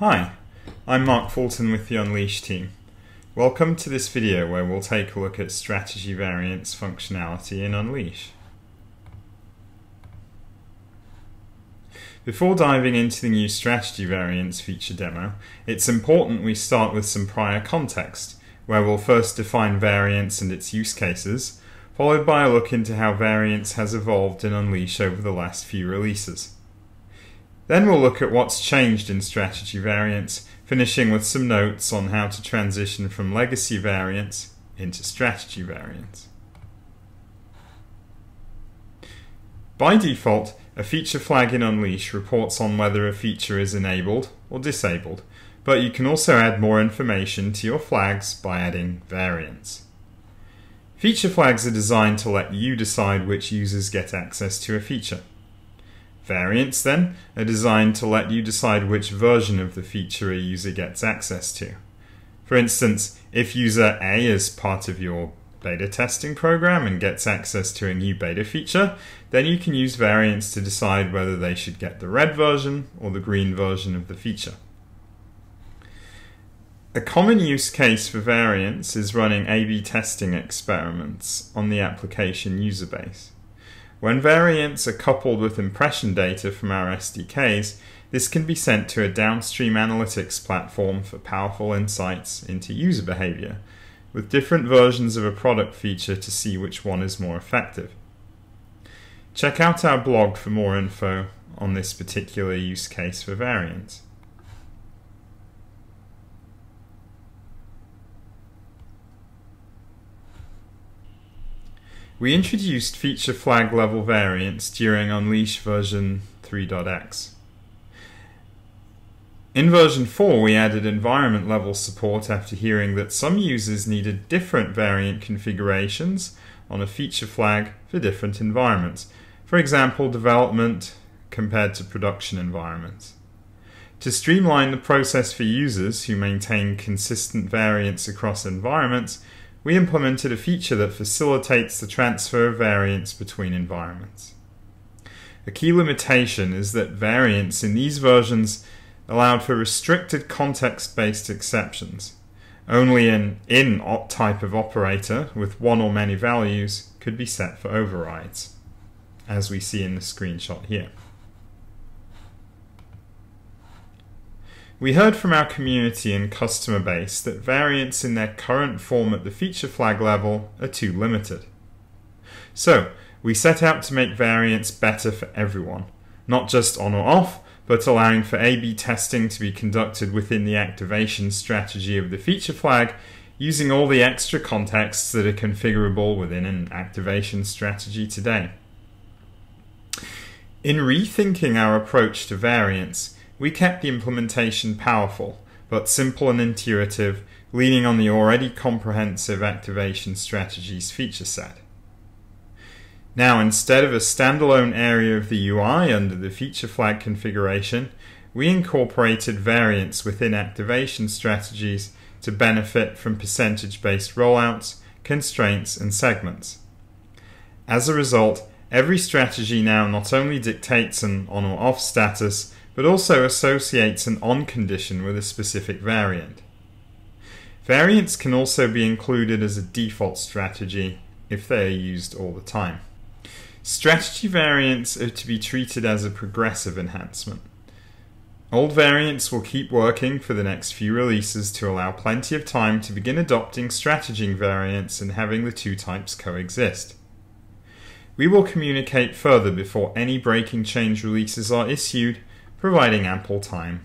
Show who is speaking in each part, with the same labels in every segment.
Speaker 1: Hi, I'm Mark Fulton with the Unleash team. Welcome to this video where we'll take a look at strategy variants functionality in Unleash. Before diving into the new strategy variants feature demo, it's important we start with some prior context, where we'll first define variants and its use cases, followed by a look into how variants has evolved in Unleash over the last few releases. Then we'll look at what's changed in strategy variants, finishing with some notes on how to transition from legacy variants into strategy variants. By default, a feature flag in Unleash reports on whether a feature is enabled or disabled, but you can also add more information to your flags by adding variants. Feature flags are designed to let you decide which users get access to a feature. Variants, then, are designed to let you decide which version of the feature a user gets access to. For instance, if user A is part of your beta testing program and gets access to a new beta feature, then you can use variants to decide whether they should get the red version or the green version of the feature. A common use case for variants is running A-B testing experiments on the application user base. When variants are coupled with impression data from our SDKs, this can be sent to a downstream analytics platform for powerful insights into user behavior, with different versions of a product feature to see which one is more effective. Check out our blog for more info on this particular use case for variants. We introduced feature flag level variants during Unleash version 3.x. In version 4, we added environment level support after hearing that some users needed different variant configurations on a feature flag for different environments. For example, development compared to production environments. To streamline the process for users who maintain consistent variants across environments, we implemented a feature that facilitates the transfer of variants between environments. A key limitation is that variants in these versions allowed for restricted context-based exceptions. Only an in type of operator with one or many values could be set for overrides, as we see in the screenshot here. We heard from our community and customer base that variants in their current form at the feature flag level are too limited. So, we set out to make variants better for everyone, not just on or off, but allowing for A-B testing to be conducted within the activation strategy of the feature flag using all the extra contexts that are configurable within an activation strategy today. In rethinking our approach to variants, we kept the implementation powerful, but simple and intuitive, leaning on the already comprehensive activation strategies feature set. Now, instead of a standalone area of the UI under the feature flag configuration, we incorporated variants within activation strategies to benefit from percentage-based rollouts, constraints, and segments. As a result, every strategy now not only dictates an on or off status, but also associates an on condition with a specific variant. Variants can also be included as a default strategy if they are used all the time. Strategy variants are to be treated as a progressive enhancement. Old variants will keep working for the next few releases to allow plenty of time to begin adopting strategy variants and having the two types coexist. We will communicate further before any breaking change releases are issued providing ample time.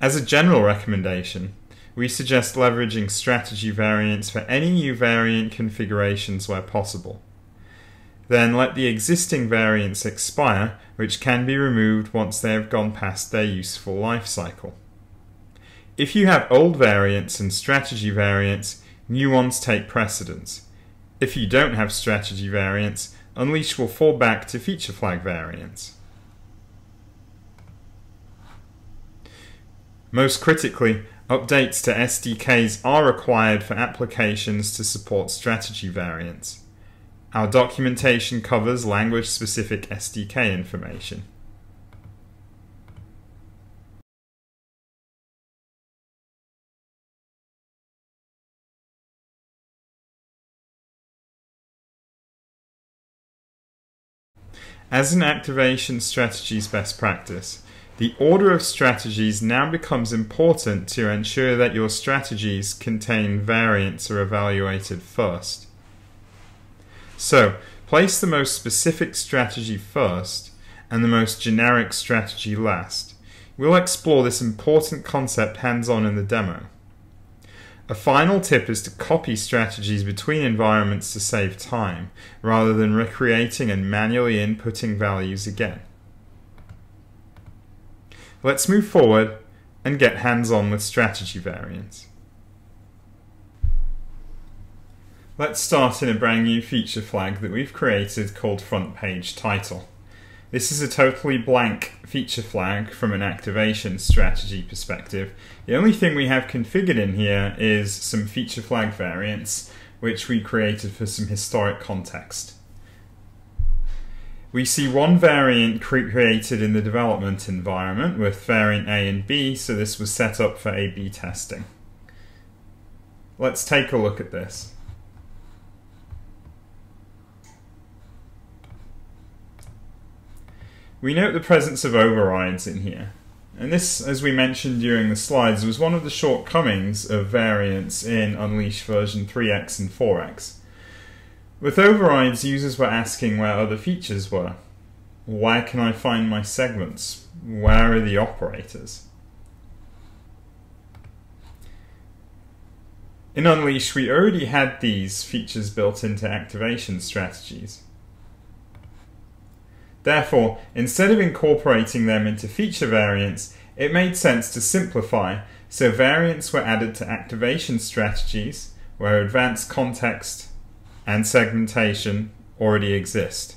Speaker 1: As a general recommendation, we suggest leveraging strategy variants for any new variant configurations where possible. Then let the existing variants expire, which can be removed once they have gone past their useful life cycle. If you have old variants and strategy variants, new ones take precedence. If you don't have strategy variants, Unleash will fall back to feature flag variants. Most critically, updates to SDKs are required for applications to support strategy variants. Our documentation covers language specific SDK information. As an activation strategy's best practice, the order of strategies now becomes important to ensure that your strategies contain variants are evaluated first. So, place the most specific strategy first and the most generic strategy last. We'll explore this important concept hands-on in the demo. A final tip is to copy strategies between environments to save time, rather than recreating and manually inputting values again. Let's move forward and get hands-on with strategy variants. Let's start in a brand new feature flag that we've created called front page title. This is a totally blank feature flag from an activation strategy perspective. The only thing we have configured in here is some feature flag variants, which we created for some historic context. We see one variant created in the development environment with variant A and B, so this was set up for A-B testing. Let's take a look at this. We note the presence of overrides in here. And this, as we mentioned during the slides, was one of the shortcomings of variants in Unleash version 3x and 4x. With overrides, users were asking where other features were. Where can I find my segments? Where are the operators? In Unleash, we already had these features built into activation strategies. Therefore, instead of incorporating them into feature variants, it made sense to simplify, so variants were added to activation strategies where advanced context and segmentation already exist.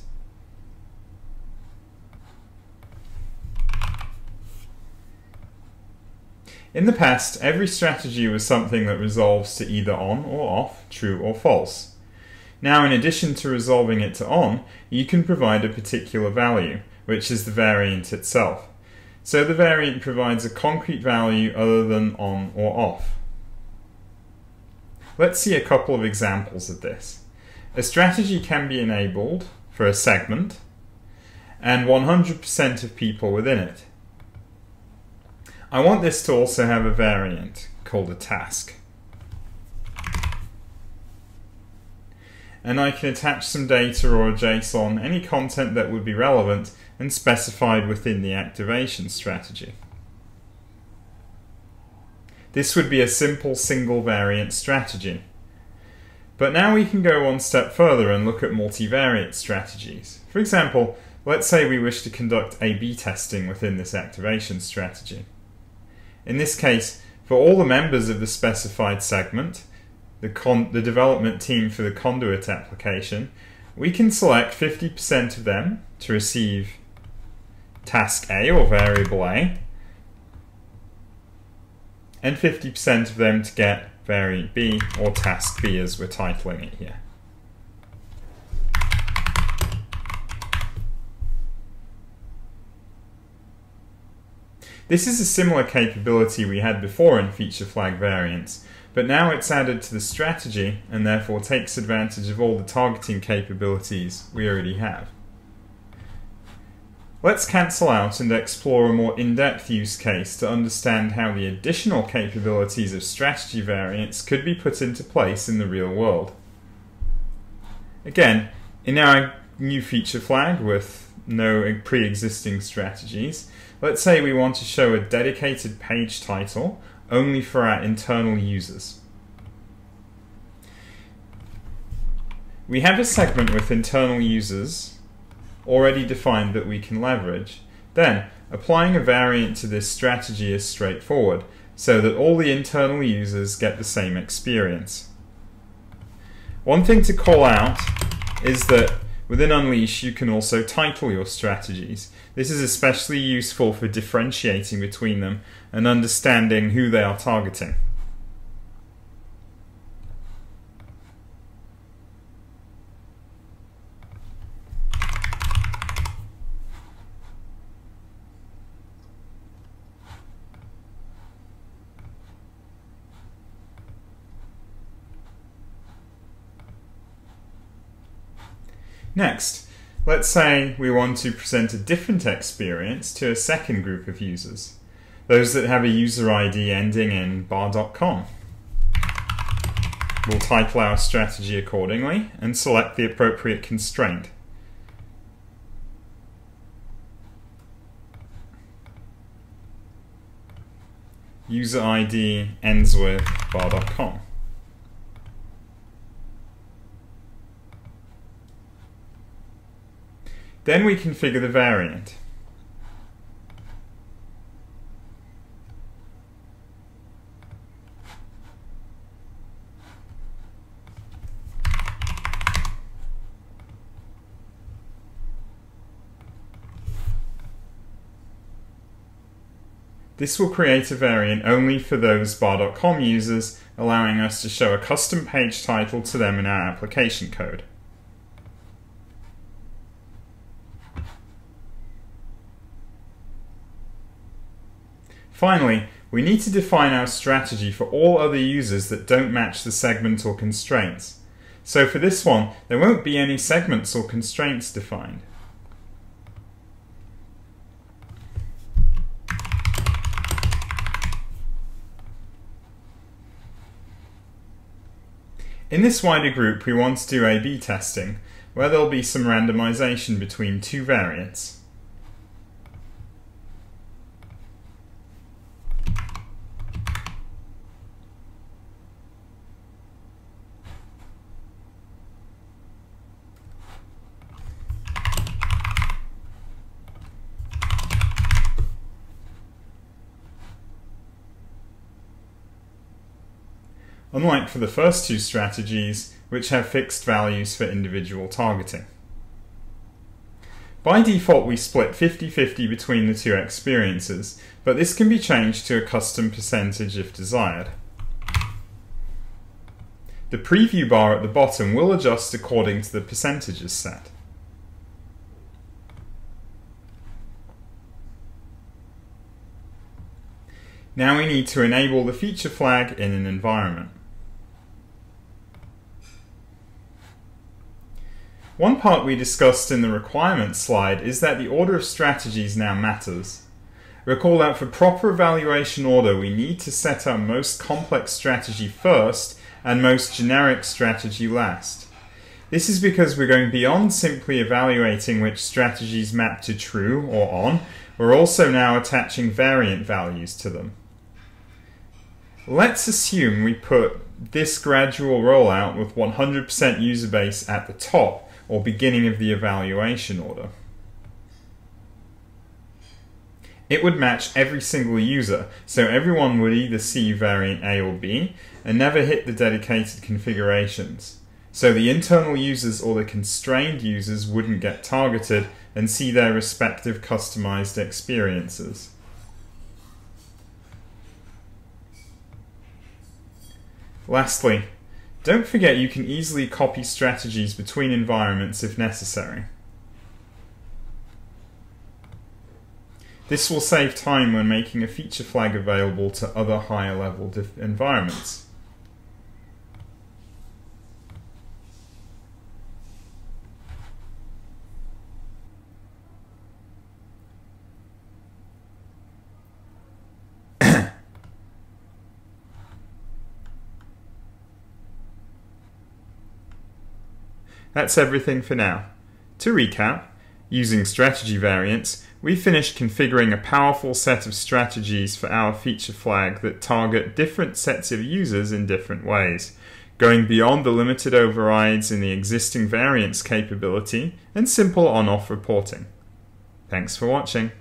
Speaker 1: In the past, every strategy was something that resolves to either on or off, true or false. Now, in addition to resolving it to on, you can provide a particular value, which is the variant itself. So the variant provides a concrete value other than on or off. Let's see a couple of examples of this. A strategy can be enabled for a segment and 100% of people within it. I want this to also have a variant called a task. and I can attach some data or a JSON, any content that would be relevant and specified within the activation strategy. This would be a simple single variant strategy. But now we can go one step further and look at multivariate strategies. For example, let's say we wish to conduct A-B testing within this activation strategy. In this case, for all the members of the specified segment, the, the development team for the conduit application, we can select 50% of them to receive task A or variable A, and 50% of them to get variant B or task B as we're titling it here. This is a similar capability we had before in feature flag variants, but now it's added to the strategy and therefore takes advantage of all the targeting capabilities we already have. Let's cancel out and explore a more in-depth use case to understand how the additional capabilities of strategy variants could be put into place in the real world. Again, in our new feature flag with no pre-existing strategies, let's say we want to show a dedicated page title only for our internal users. We have a segment with internal users already defined that we can leverage. Then, applying a variant to this strategy is straightforward, so that all the internal users get the same experience. One thing to call out is that within Unleash you can also title your strategies. This is especially useful for differentiating between them and understanding who they are targeting. Next, Let's say we want to present a different experience to a second group of users, those that have a user ID ending in bar.com. We'll title our strategy accordingly and select the appropriate constraint. User ID ends with bar.com. Then we configure the variant. This will create a variant only for those bar.com users, allowing us to show a custom page title to them in our application code. Finally, we need to define our strategy for all other users that don't match the segment or constraints. So for this one, there won't be any segments or constraints defined. In this wider group, we want to do A-B testing, where there'll be some randomization between two variants. Unlike for the first two strategies, which have fixed values for individual targeting. By default, we split 50-50 between the two experiences, but this can be changed to a custom percentage if desired. The preview bar at the bottom will adjust according to the percentages set. Now we need to enable the feature flag in an environment. One part we discussed in the requirements slide is that the order of strategies now matters. Recall that for proper evaluation order, we need to set our most complex strategy first and most generic strategy last. This is because we're going beyond simply evaluating which strategies map to true or on, we're also now attaching variant values to them. Let's assume we put this gradual rollout with 100% user base at the top or beginning of the evaluation order. It would match every single user, so everyone would either see variant A or B and never hit the dedicated configurations. So the internal users or the constrained users wouldn't get targeted and see their respective customized experiences. Lastly, don't forget you can easily copy strategies between environments if necessary. This will save time when making a feature flag available to other higher level environments. That's everything for now. To recap, using strategy variants, we finished configuring a powerful set of strategies for our feature flag that target different sets of users in different ways, going beyond the limited overrides in the existing variants capability and simple on-off reporting. Thanks for watching.